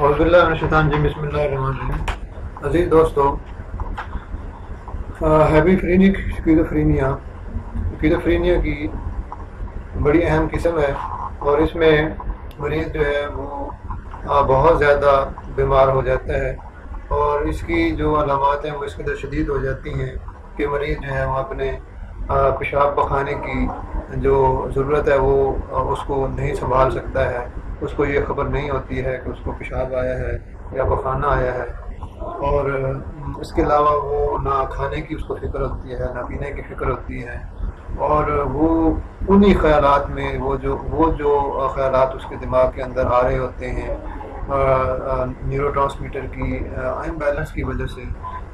حوض اللہ شیطان جی بسم اللہ الرحمن الرحیم عزیز دوستو ہیوی فرینک شکیزوفرینیا شکیزوفرینیا کی بڑی اہم قسم ہے اور اس میں مریض جو ہے وہ بہت زیادہ بیمار ہو جاتا ہے اور اس کی جو علامات ہیں وہ اس قدر شدید ہو جاتی ہیں کہ مریض جو ہے وہ اپنے پیشاب پخانے کی جو ضرورت ہے، وہ اس کو نہیں سنبھال سکتا ہے۔ اس کو یہ خبر نہیں ہوتی ہے کہ اس کو پیشاب آیا ہے یا پخانہ آیا ہے۔ اور اس کے علاوہ وہ نہ کھانے کی اس کو فکر ہوتی ہے، نہ پینے کی فکر ہوتی ہے۔ اور وہ انہی خیالات میں وہ جو وہ جو خیالات اس کے دماغ کے اندر آ رہے ہوتے ہیں نیورو ٹرانسمیٹر کی اہم بیلنس کی وجہ سے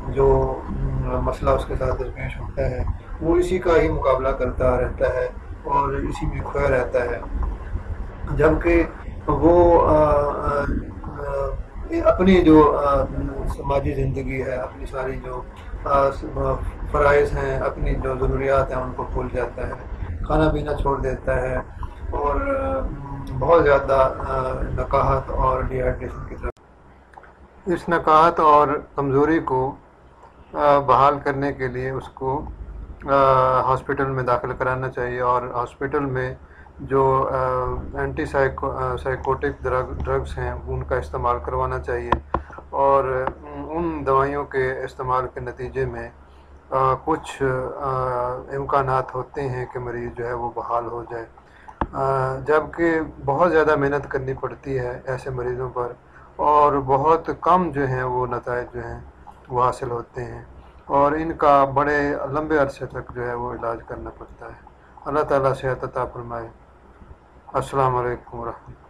جو مسئلہ اس کے ساتھ درپیش ہوتا ہے۔ وہ اسی کا ہی مقابلہ کرتا رہتا ہے اور اسی میں کھویا رہتا ہے۔ جبکہ وہ اپنی جو سماجی زندگی ہے، اپنی ساری جو فرائض ہیں، اپنی جو ضروریات ہیں، ان کو بھول جاتا ہے، کھانا پینا چھوڑ دیتا ہے اور بہت زیادہ نکاہت اور ڈیہائیڈریشن کی طرف۔ اس نکاہت اور کمزوری کو بحال کرنے کے لیے اس کو ہاسپٹل میں داخل کرانا چاہیے اور ہاسپٹل میں جو اینٹی سائیکوٹک ڈرگس ہیں، ان کا استعمال کروانا چاہیے اور ان دوائیوں کے استعمال کے نتیجے میں کچھ امکانات ہوتے ہیں کہ مریض جو ہے وہ بحال ہو جائے۔ جبکہ بہت زیادہ محنت کرنی پڑتی ہے ایسے مریضوں پر اور بہت کم جو ہیں وہ نتائج جو ہیں وہ حاصل ہوتے ہیں۔ اور ان کا بڑے لمبے عرصے تک جو ہے وہ علاج کرنا پڑتا ہے۔ اللہ تعالیٰ صحت عطا فرمائے۔ السلام علیکم ورحمۃ اللہ۔